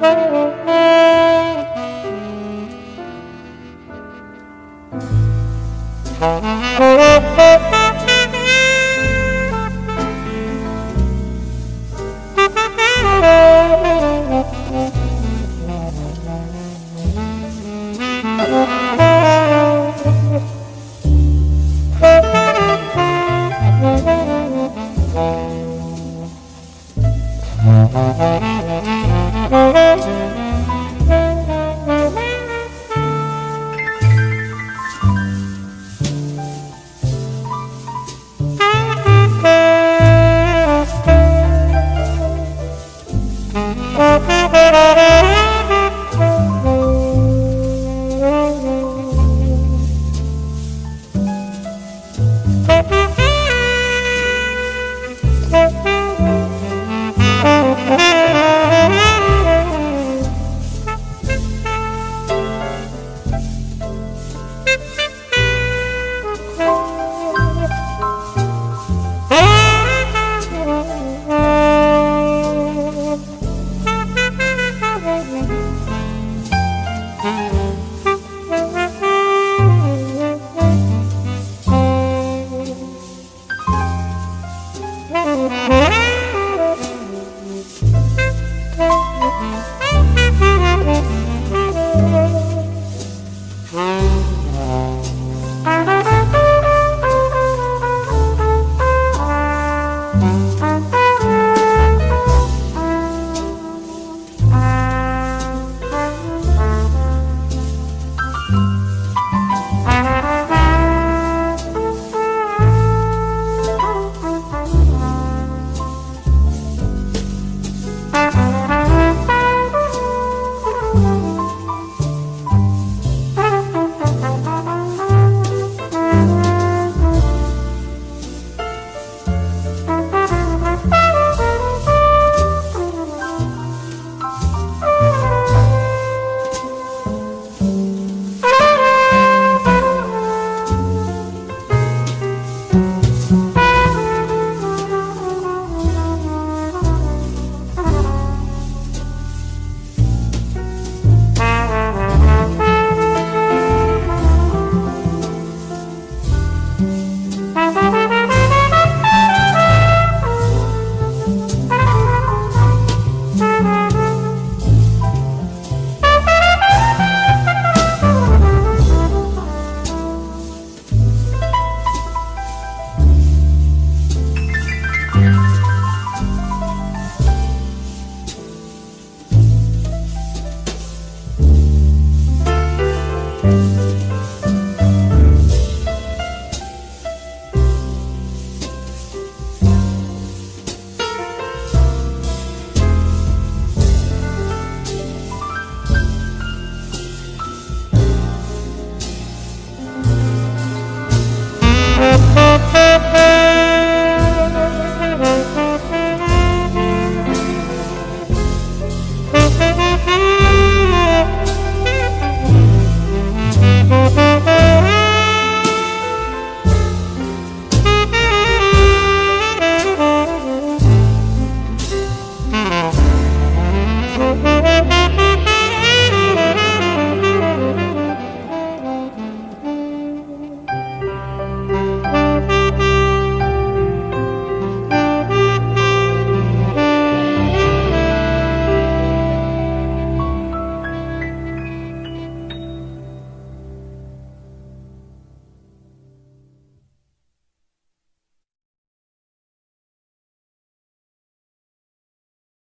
Thank Música